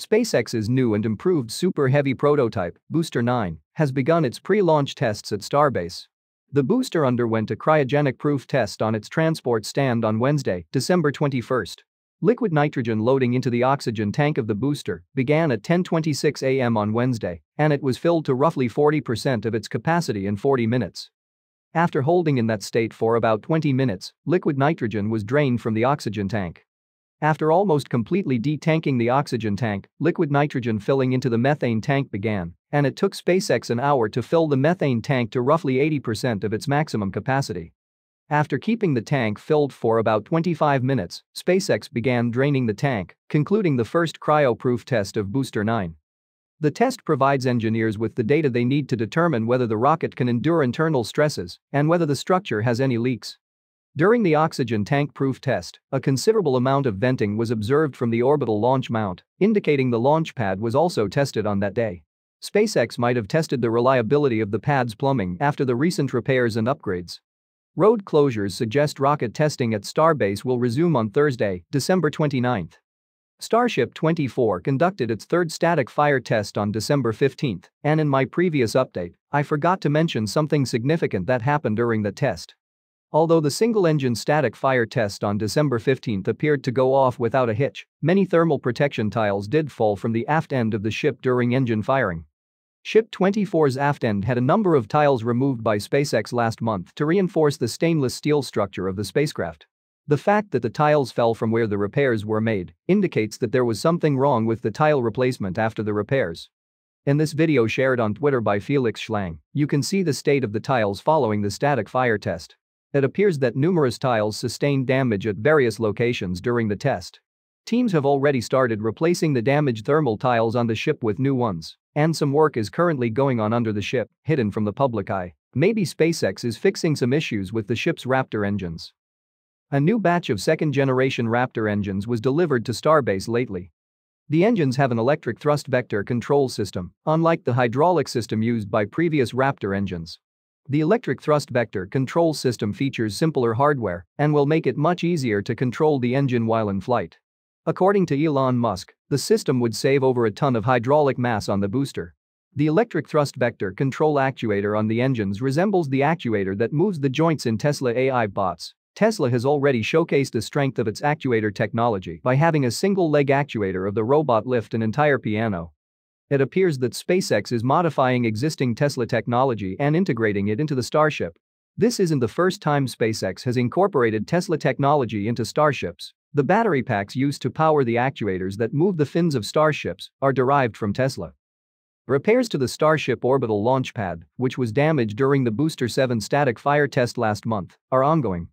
SpaceX's new and improved Super Heavy prototype, Booster 9, has begun its pre-launch tests at Starbase. The booster underwent a cryogenic proof test on its transport stand on Wednesday, December 21. Liquid nitrogen loading into the oxygen tank of the booster began at 10:26 a.m. on Wednesday, and it was filled to roughly 40% of its capacity in 40 minutes. After holding in that state for about 20 minutes, liquid nitrogen was drained from the oxygen tank. After almost completely detanking the oxygen tank, liquid nitrogen filling into the methane tank began, and it took SpaceX an hour to fill the methane tank to roughly 80% of its maximum capacity. After keeping the tank filled for about 25 minutes, SpaceX began draining the tank, concluding the first cryo-proof test of Booster 9. The test provides engineers with the data they need to determine whether the rocket can endure internal stresses and whether the structure has any leaks. During the oxygen tank proof test, a considerable amount of venting was observed from the orbital launch mount, indicating the launch pad was also tested on that day. SpaceX might have tested the reliability of the pad's plumbing after the recent repairs and upgrades. Road closures suggest rocket testing at Starbase will resume on Thursday, December 29. Starship 24 conducted its third static fire test on December 15, and in my previous update, I forgot to mention something significant that happened during the test. Although the single-engine static fire test on December 15 appeared to go off without a hitch, many thermal protection tiles did fall from the aft end of the ship during engine firing. Ship 24's aft end had a number of tiles removed by SpaceX last month to reinforce the stainless steel structure of the spacecraft. The fact that the tiles fell from where the repairs were made indicates that there was something wrong with the tile replacement after the repairs. In this video shared on Twitter by Felix Schlang, you can see the state of the tiles following the static fire test. It appears that numerous tiles sustained damage at various locations during the test. Teams have already started replacing the damaged thermal tiles on the ship with new ones, and some work is currently going on under the ship, hidden from the public eye. Maybe SpaceX is fixing some issues with the ship's Raptor engines. A new batch of second-generation Raptor engines was delivered to Starbase lately. The engines have an electric thrust vector control system, unlike the hydraulic system used by previous Raptor engines. The electric thrust vector control system features simpler hardware and will make it much easier to control the engine while in flight. According to Elon Musk, the system would save over a ton of hydraulic mass on the booster. The electric thrust vector control actuator on the engines resembles the actuator that moves the joints in Tesla AI bots Tesla has already showcased the strength of its actuator technology by having a single-leg actuator of the robot lift an entire piano. It appears that SpaceX is modifying existing Tesla technology and integrating it into the Starship. This isn't the first time SpaceX has incorporated Tesla technology into Starships. The battery packs used to power the actuators that move the fins of Starships are derived from Tesla. Repairs to the Starship orbital launch pad, which was damaged during the Booster 7 static fire test last month, are ongoing.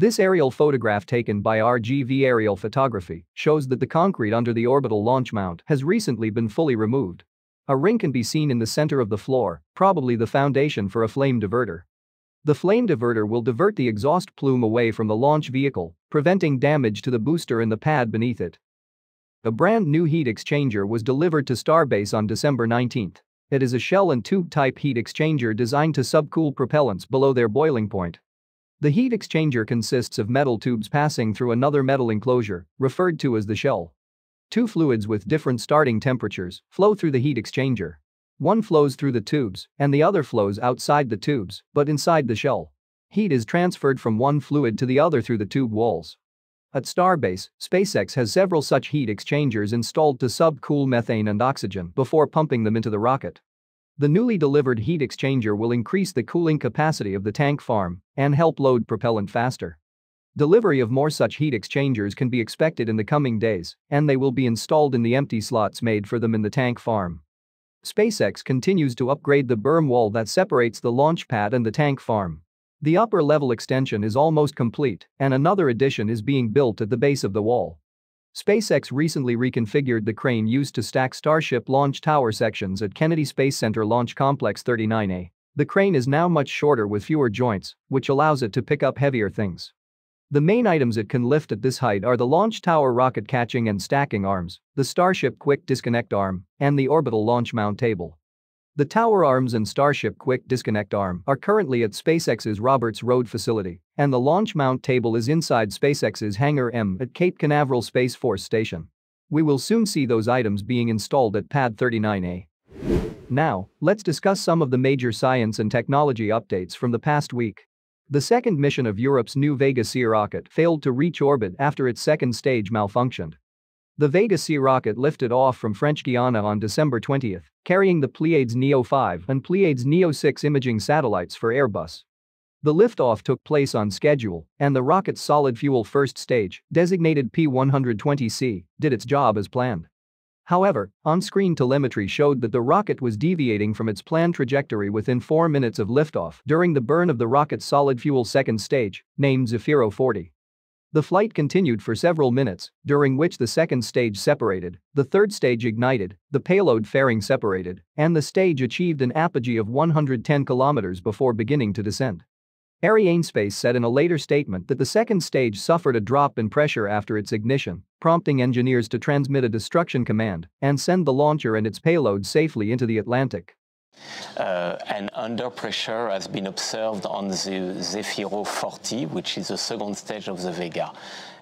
This aerial photograph taken by RGV Aerial Photography shows that the concrete under the orbital launch mount has recently been fully removed. A ring can be seen in the center of the floor, probably the foundation for a flame diverter. The flame diverter will divert the exhaust plume away from the launch vehicle, preventing damage to the booster and the pad beneath it. A brand new heat exchanger was delivered to Starbase on December 19. It is a shell and tube type heat exchanger designed to subcool propellants below their boiling point. The heat exchanger consists of metal tubes passing through another metal enclosure, referred to as the shell. Two fluids with different starting temperatures flow through the heat exchanger. One flows through the tubes and the other flows outside the tubes but inside the shell. Heat is transferred from one fluid to the other through the tube walls. At Starbase, SpaceX has several such heat exchangers installed to subcool methane and oxygen before pumping them into the rocket. The newly delivered heat exchanger will increase the cooling capacity of the tank farm and help load propellant faster. Delivery of more such heat exchangers can be expected in the coming days, and they will be installed in the empty slots made for them in the tank farm. SpaceX continues to upgrade the berm wall that separates the launch pad and the tank farm. The upper level extension is almost complete, and another addition is being built at the base of the wall. SpaceX recently reconfigured the crane used to stack Starship launch tower sections at Kennedy Space Center Launch Complex 39A. The crane is now much shorter with fewer joints, which allows it to pick up heavier things. The main items it can lift at this height are the launch tower rocket catching and stacking arms, the Starship quick disconnect arm, and the orbital launch mount table. The tower arms and Starship Quick Disconnect arm are currently at SpaceX's Roberts Road facility, and the launch mount table is inside SpaceX's Hangar M at Cape Canaveral Space Force Station. We will soon see those items being installed at Pad 39A. Now, let's discuss some of the major science and technology updates from the past week. The second mission of Europe's new Vega C rocket failed to reach orbit after its second stage malfunctioned. The Vega C rocket lifted off from French Guiana on December 20, carrying the Pleiades Neo 5 and Pleiades Neo 6 imaging satellites for Airbus. The liftoff took place on schedule, and the rocket's solid fuel first stage, designated P120C, did its job as planned. However, on-screen telemetry showed that the rocket was deviating from its planned trajectory within 4 minutes of liftoff during the burn of the rocket's solid fuel second stage, named Zefiro 40. The flight continued for several minutes, during which the second stage separated, the third stage ignited, the payload fairing separated, and the stage achieved an apogee of 110 kilometers before beginning to descend. Arianespace said in a later statement that the second stage suffered a drop in pressure after its ignition, prompting engineers to transmit a destruction command and send the launcher and its payload safely into the Atlantic. Uh, and under pressure has been observed on the Zefiro 40, which is the second stage of the Vega.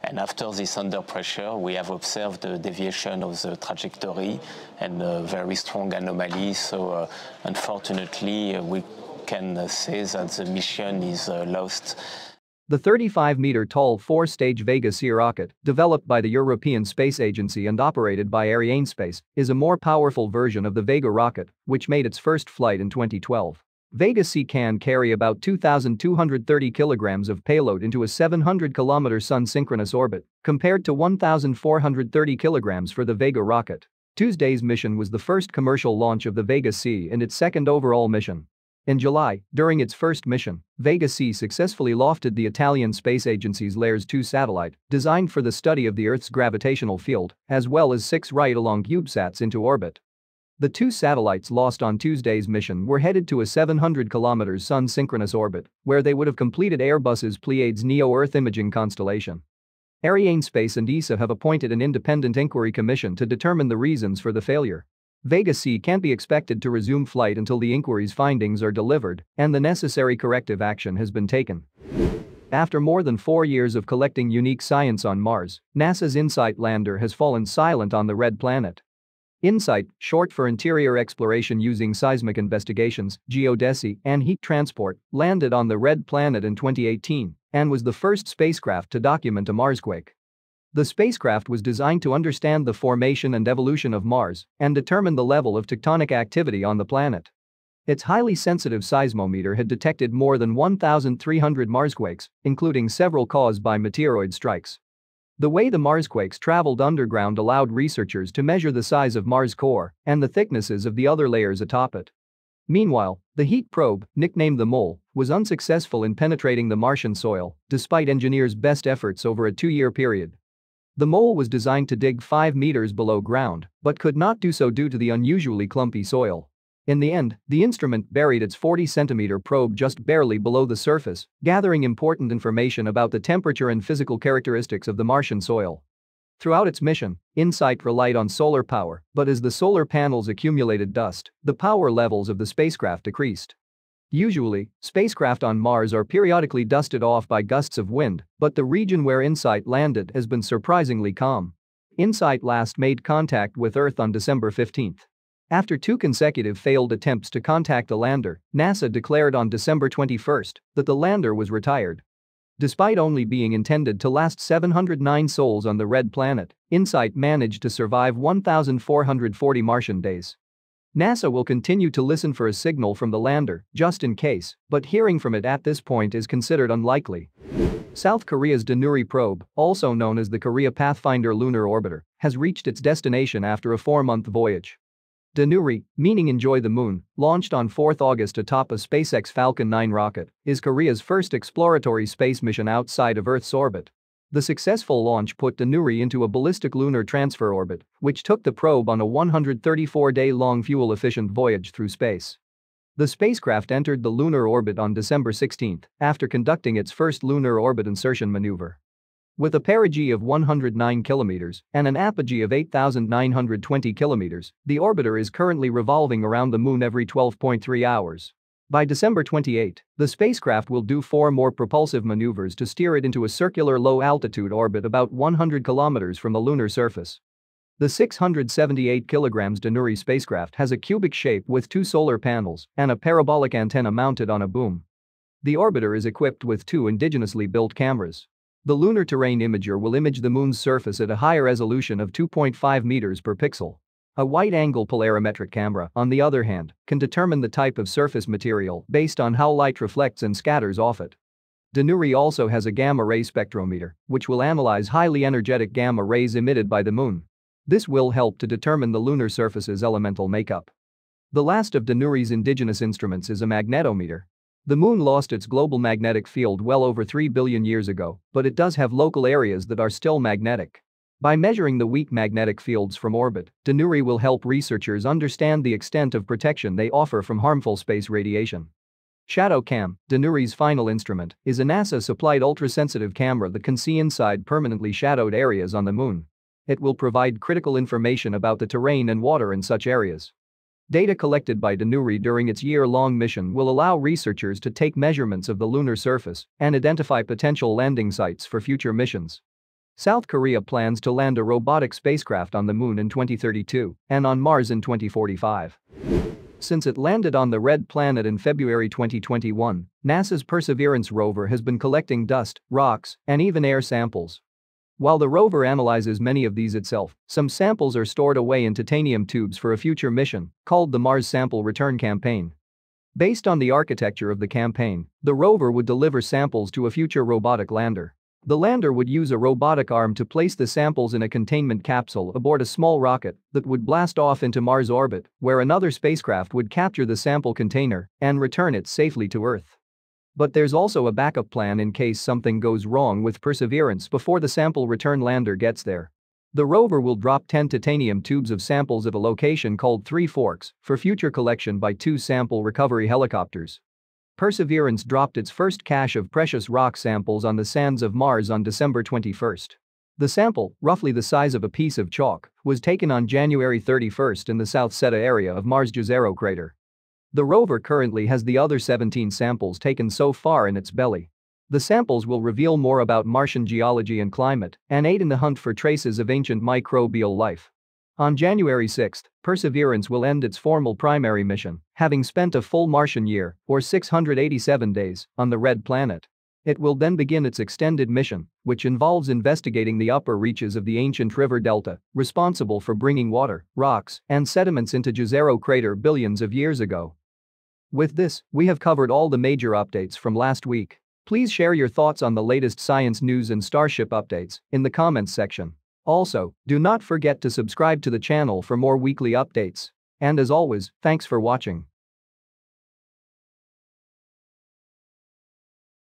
And after this under pressure, we have observed a deviation of the trajectory and a very strong anomaly. So uh, unfortunately, uh, we can say that the mission is uh, lost. The 35-meter-tall four-stage Vega C rocket, developed by the European Space Agency and operated by Arianespace, is a more powerful version of the Vega rocket, which made its first flight in 2012. Vega C can carry about 2,230 kilograms of payload into a 700-kilometer sun-synchronous orbit, compared to 1,430 kilograms for the Vega rocket. Tuesday's mission was the first commercial launch of the Vega C and its second overall mission. In July, during its first mission, Vega C successfully lofted the Italian Space Agency's LARES 2 satellite, designed for the study of the Earth's gravitational field, as well as six right-along CubeSats into orbit. The two satellites lost on Tuesday's mission were headed to a 700 km sun-synchronous orbit, where they would have completed Airbus's Pleiades Neo-Earth imaging constellation. Arianespace and ESA have appointed an independent inquiry commission to determine the reasons for the failure. Vega C can't be expected to resume flight until the inquiry's findings are delivered and the necessary corrective action has been taken. After more than four years of collecting unique science on Mars, NASA's InSight lander has fallen silent on the red planet. InSight, short for Interior Exploration Using Seismic Investigations, Geodesy, and Heat Transport, landed on the red planet in 2018 and was the first spacecraft to document a Marsquake. The spacecraft was designed to understand the formation and evolution of Mars and determine the level of tectonic activity on the planet. Its highly sensitive seismometer had detected more than 1,300 Marsquakes, including several caused by meteoroid strikes. The way the Marsquakes traveled underground allowed researchers to measure the size of Mars' core and the thicknesses of the other layers atop it. Meanwhile, the heat probe, nicknamed the Mole, was unsuccessful in penetrating the Martian soil, despite engineers' best efforts over a two-year period. The mole was designed to dig 5 meters below ground, but could not do so due to the unusually clumpy soil. In the end, the instrument buried its 40 centimeter probe just barely below the surface, gathering important information about the temperature and physical characteristics of the Martian soil. Throughout its mission, InSight relied on solar power, but as the solar panels accumulated dust, the power levels of the spacecraft decreased. Usually, spacecraft on Mars are periodically dusted off by gusts of wind, but the region where InSight landed has been surprisingly calm. InSight last made contact with Earth on December 15. After two consecutive failed attempts to contact a lander, NASA declared on December 21 that the lander was retired. Despite only being intended to last 709 sols on the red planet, InSight managed to survive 1,440 Martian days. NASA will continue to listen for a signal from the lander, just in case, but hearing from it at this point is considered unlikely. South Korea's Danuri probe, also known as the Korea Pathfinder Lunar Orbiter, has reached its destination after a four-month voyage. Danuri, meaning Enjoy the Moon, launched on 4 August atop a SpaceX Falcon 9 rocket, is Korea's first exploratory space mission outside of Earth's orbit. The successful launch put Danuri into a ballistic lunar transfer orbit, which took the probe on a 134-day-long fuel-efficient voyage through space. The spacecraft entered the lunar orbit on December 16 after conducting its first lunar orbit insertion maneuver. With a perigee of 109 kilometers and an apogee of 8,920 kilometers, the orbiter is currently revolving around the moon every 12.3 hours. By December 28, the spacecraft will do four more propulsive maneuvers to steer it into a circular low-altitude orbit about 100 kilometers from the lunar surface. The 678 kg Danuri spacecraft has a cubic shape with two solar panels and a parabolic antenna mounted on a boom. The orbiter is equipped with two indigenously built cameras. The Lunar Terrain Imager will image the Moon's surface at a higher resolution of 2.5 meters per pixel. A wide-angle polarimetric camera, on the other hand, can determine the type of surface material based on how light reflects and scatters off it. Danuri also has a gamma-ray spectrometer, which will analyze highly energetic gamma rays emitted by the Moon. This will help to determine the lunar surface's elemental makeup. The last of Danuri's indigenous instruments is a magnetometer. The Moon lost its global magnetic field well over 3 billion years ago, but it does have local areas that are still magnetic. By measuring the weak magnetic fields from orbit, Danuri will help researchers understand the extent of protection they offer from harmful space radiation. ShadowCam, Danuri's final instrument, is a NASA-supplied ultra-sensitive camera that can see inside permanently shadowed areas on the Moon. It will provide critical information about the terrain and water in such areas. Data collected by Danuri during its year-long mission will allow researchers to take measurements of the lunar surface and identify potential landing sites for future missions. South Korea plans to land a robotic spacecraft on the moon in 2032 and on Mars in 2045. Since it landed on the Red Planet in February 2021, NASA's Perseverance rover has been collecting dust, rocks, and even air samples while the rover analyzes many of these itself, some samples are stored away in titanium tubes for a future mission, called the Mars Sample Return Campaign. Based on the architecture of the campaign, the rover would deliver samples to a future robotic lander. The lander would use a robotic arm to place the samples in a containment capsule aboard a small rocket that would blast off into Mars orbit, where another spacecraft would capture the sample container and return it safely to Earth. But there's also a backup plan in case something goes wrong with Perseverance before the sample return lander gets there. The rover will drop 10 titanium tubes of samples at a location called Three Forks for future collection by two sample recovery helicopters. Perseverance dropped its first cache of precious rock samples on the sands of Mars on December 21. The sample, roughly the size of a piece of chalk, was taken on January 31 in the South Séítah area of Mars' Jezero crater. The rover currently has the other 17 samples taken so far in its belly. The samples will reveal more about Martian geology and climate and aid in the hunt for traces of ancient microbial life. On January 6, Perseverance will end its formal primary mission, having spent a full Martian year, or 687 days, on the Red Planet. It will then begin its extended mission, which involves investigating the upper reaches of the ancient river delta, responsible for bringing water, rocks, and sediments into Jezero crater billions of years ago. With this, we have covered all the major updates from last week. Please share your thoughts on the latest science news and Starship updates in the comments section. Also, do not forget to subscribe to the channel for more weekly updates. And as always, thanks for watching.